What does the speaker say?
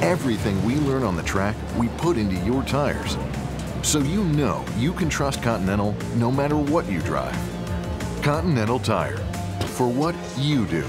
Everything we learn on the track, we put into your tires. So you know you can trust Continental no matter what you drive. Continental Tire. For what you do.